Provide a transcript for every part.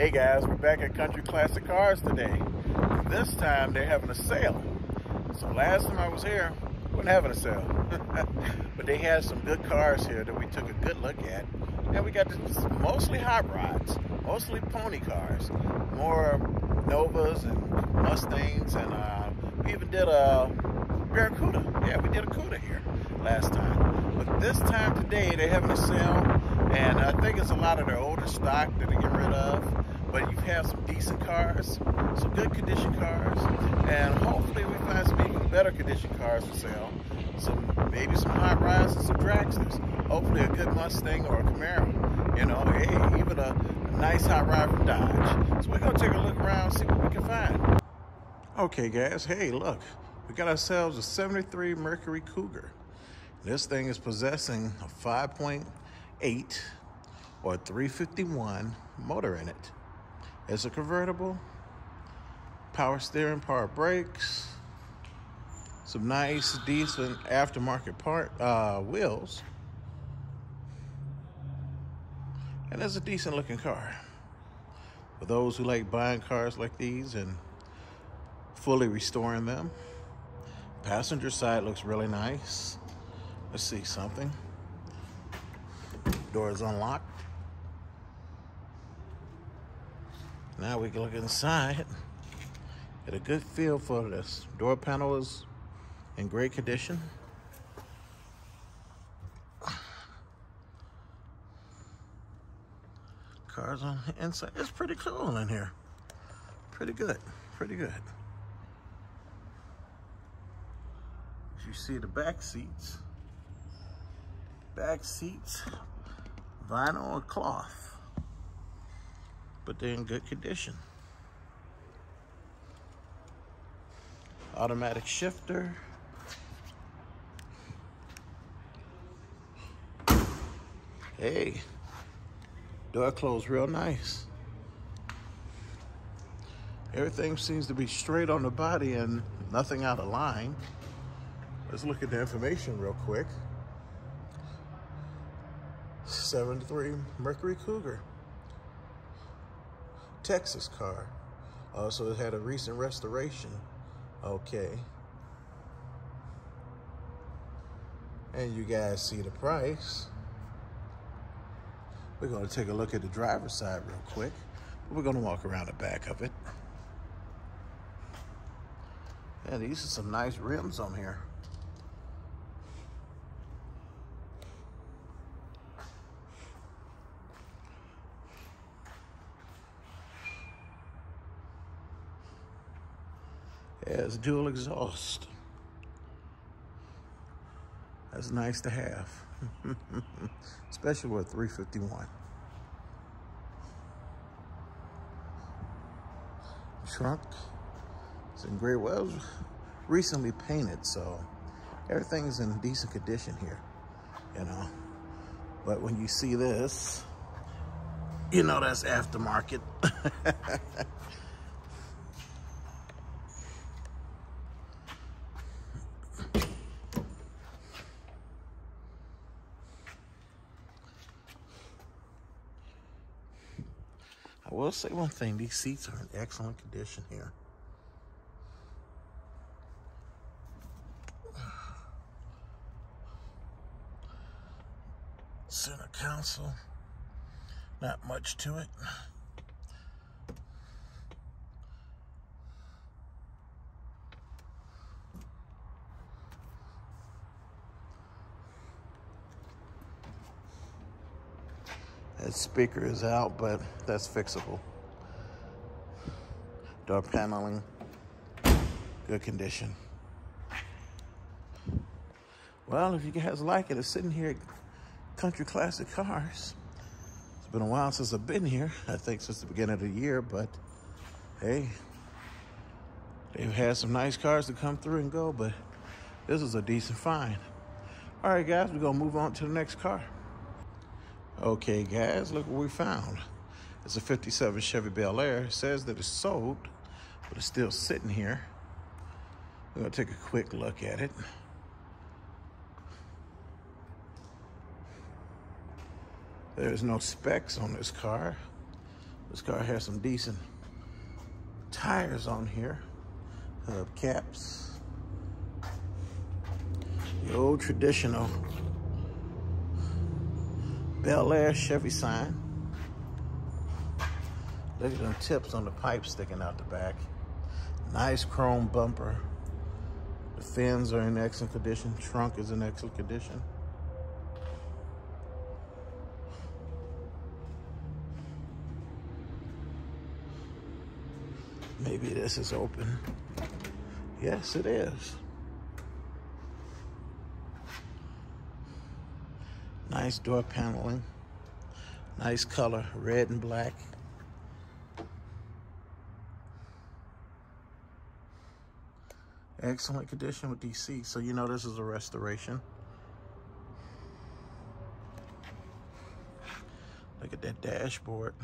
Hey guys, we're back at Country Classic Cars today. This time they're having a sale. So last time I was here, we weren't having a sale. but they had some good cars here that we took a good look at. And we got this, mostly hot rods, mostly pony cars, more Novas and Mustangs, and uh, we even did a Barracuda. Yeah, we did a Cuda here last time. But this time today, they're having a sale, and I think it's a lot of their older stock that they get rid of. But you have some decent cars, some good condition cars, and hopefully we find some even better condition cars for sale. Some maybe some hot rods and some dragsters. Hopefully a good Mustang or a Camaro. You know, hey, even a, a nice hot rod from Dodge. So we're gonna take a look around, see what we can find. Okay, guys. Hey, look, we got ourselves a 73 Mercury Cougar. This thing is possessing a 5.8 or 351 motor in it. It's a convertible, power steering, power brakes, some nice, decent aftermarket part uh, wheels, and it's a decent looking car. For those who like buying cars like these and fully restoring them, passenger side looks really nice. Let's see something. Door is unlocked. Now we can look inside. Get a good feel for this. Door panel is in great condition. Cars on the inside. It's pretty cool in here. Pretty good. Pretty good. You see the back seats. Back seats, vinyl or cloth, but they're in good condition. Automatic shifter. Hey, door closed real nice. Everything seems to be straight on the body and nothing out of line. Let's look at the information real quick. 73 Mercury Cougar. Texas car. Also, it had a recent restoration. Okay. And you guys see the price. We're going to take a look at the driver's side real quick. We're going to walk around the back of it. Yeah, these are some nice rims on here. Has dual exhaust. That's nice to have, especially with 351. Trunk is in great, well, it was recently painted, so everything's in decent condition here, you know. But when you see this, you know that's aftermarket. will say one thing, these seats are in excellent condition here. Center console, not much to it. That speaker is out, but that's fixable. Door paneling, good condition. Well, if you guys like it, it's sitting here at Country Classic Cars. It's been a while since I've been here. I think since the beginning of the year, but hey, they've had some nice cars to come through and go, but this is a decent find. All right, guys, we're gonna move on to the next car. Okay, guys, look what we found. It's a 57 Chevy Bel Air. It says that it's sold, but it's still sitting here. We're gonna take a quick look at it. There's no specs on this car. This car has some decent tires on here. Hub caps. The old traditional Bel Air Chevy sign. Look at them tips on the pipe sticking out the back. Nice chrome bumper. The fins are in excellent condition. Trunk is in excellent condition. Maybe this is open. Yes, it is. Nice door paneling. Nice color, red and black. Excellent condition with DC. so you know this is a restoration. Look at that dashboard.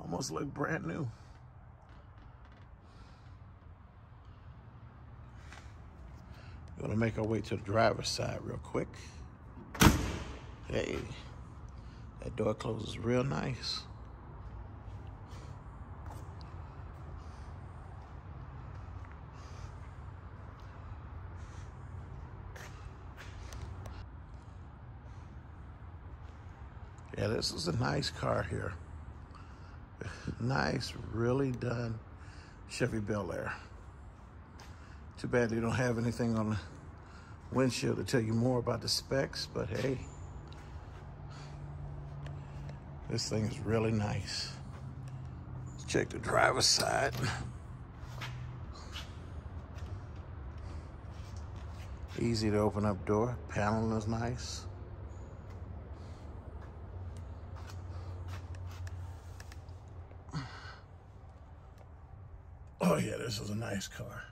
Almost look brand new. We're gonna make our way to the driver's side real quick. Hey, that door closes real nice. Yeah, this is a nice car here. Nice, really done Chevy Bel Air. Too bad they don't have anything on the windshield to tell you more about the specs, but hey, this thing is really nice. Let's check the driver's side. Easy to open up door, paneling is nice. Oh yeah, this is a nice car.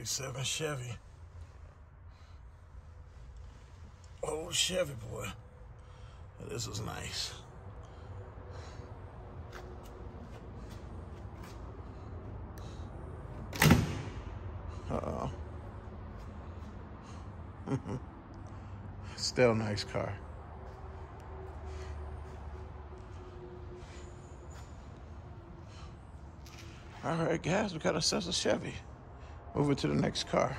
Fifty-seven Chevy. Oh Chevy boy, this is nice. Uh oh. Still nice car. All right, guys, we got ourselves a Chevy. Moving to the next car.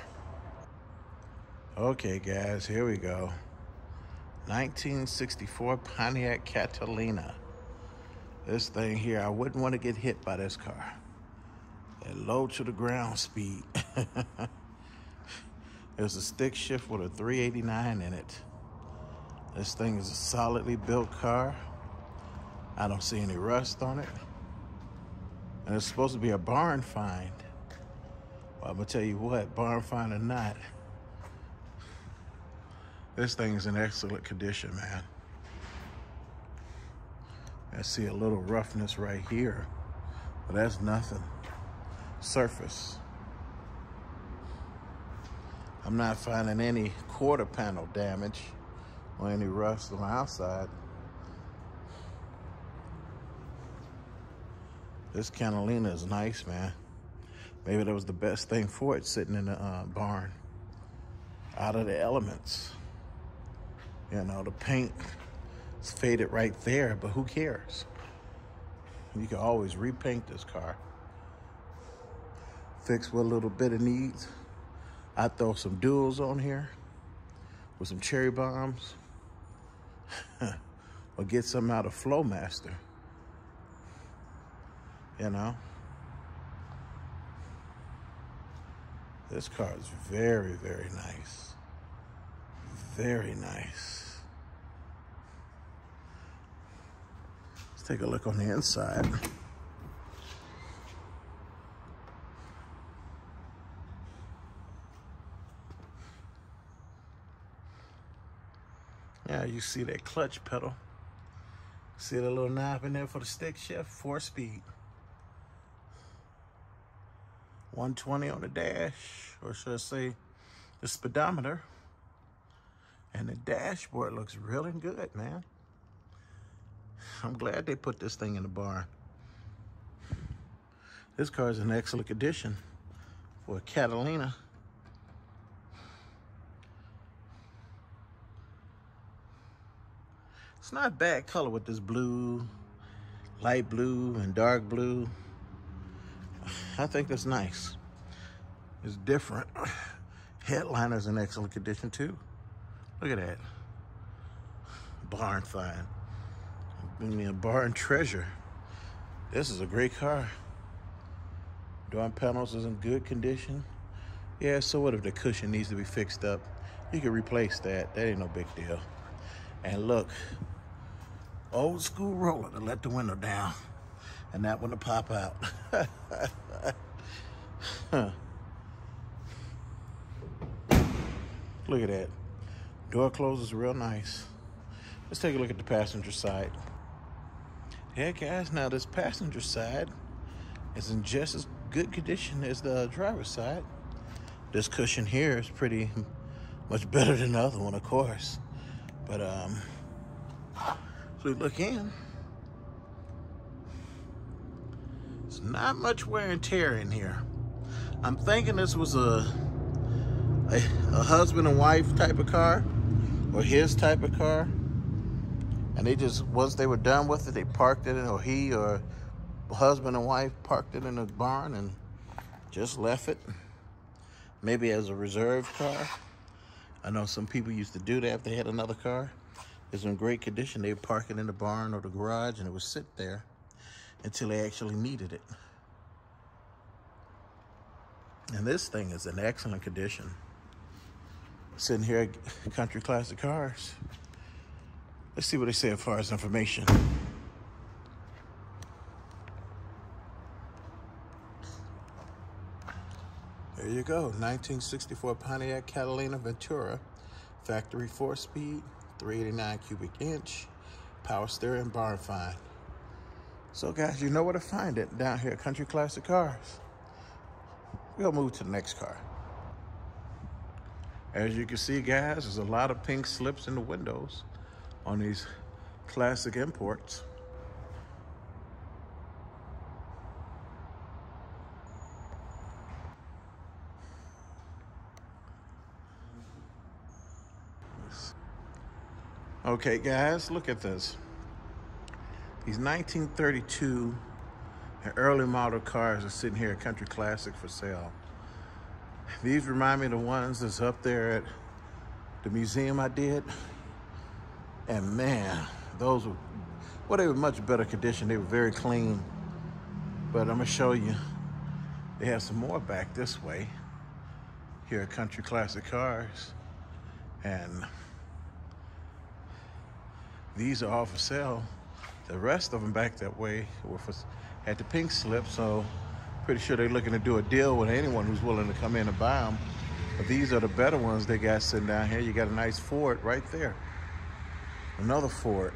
Okay, guys, here we go. 1964 Pontiac Catalina. This thing here, I wouldn't want to get hit by this car. At low to the ground speed. There's a stick shift with a 389 in it. This thing is a solidly built car. I don't see any rust on it. And it's supposed to be a barn find. Well, I'm gonna tell you what, barn find or not, this thing is in excellent condition, man. I see a little roughness right here, but that's nothing. Surface. I'm not finding any quarter panel damage or any rust on the outside. This Catalina is nice, man. Maybe that was the best thing for it sitting in the uh, barn. Out of the elements. You know, the paint is faded right there, but who cares? You can always repaint this car. Fix what little bit it needs. I throw some duals on here with some cherry bombs. or get some out of Flowmaster you know? This car is very, very nice. Very nice. Let's take a look on the inside. Now you see that clutch pedal. See the little knob in there for the stick shift, four speed. 120 on the dash, or should I say the speedometer. And the dashboard looks really good, man. I'm glad they put this thing in the barn. This car is in excellent condition for a Catalina. It's not bad color with this blue, light blue and dark blue. I think that's nice. It's different. Headliner's in excellent condition too. Look at that. Barn find. Bring me a barn treasure. This is a great car. Door panels is in good condition. Yeah, so what if the cushion needs to be fixed up? You can replace that. That ain't no big deal. And look, old school roller to let the window down and that one to pop out. huh. Look at that. Door closes real nice. Let's take a look at the passenger side. Yeah, guys, now this passenger side is in just as good condition as the driver's side. This cushion here is pretty much better than the other one, of course. But um, so we look in. It's not much wear and tear in here. I'm thinking this was a, a, a husband and wife type of car or his type of car. And they just, once they were done with it, they parked it, or he or husband and wife parked it in a barn and just left it. Maybe as a reserve car. I know some people used to do that if they had another car. It's in great condition. They would park it in the barn or the garage and it would sit there until they actually needed it. And this thing is in excellent condition. Sitting here at Country Classic Cars. Let's see what they say as far as information. There you go, 1964 Pontiac Catalina Ventura, factory four-speed, 389 cubic inch, power steering, barn find. So guys, you know where to find it down here at Country Classic Cars. We'll move to the next car. As you can see, guys, there's a lot of pink slips in the windows on these classic imports. Okay, guys, look at this. These 1932 and early model cars are sitting here at Country Classic for sale. These remind me of the ones that's up there at the museum I did. And man, those were, well, they were much better condition. They were very clean. But I'm gonna show you, they have some more back this way here at Country Classic Cars. And these are all for sale. The rest of them back that way were for, had the pink slip, so pretty sure they're looking to do a deal with anyone who's willing to come in and buy them. But these are the better ones they got sitting down here. You got a nice Ford right there. Another Ford.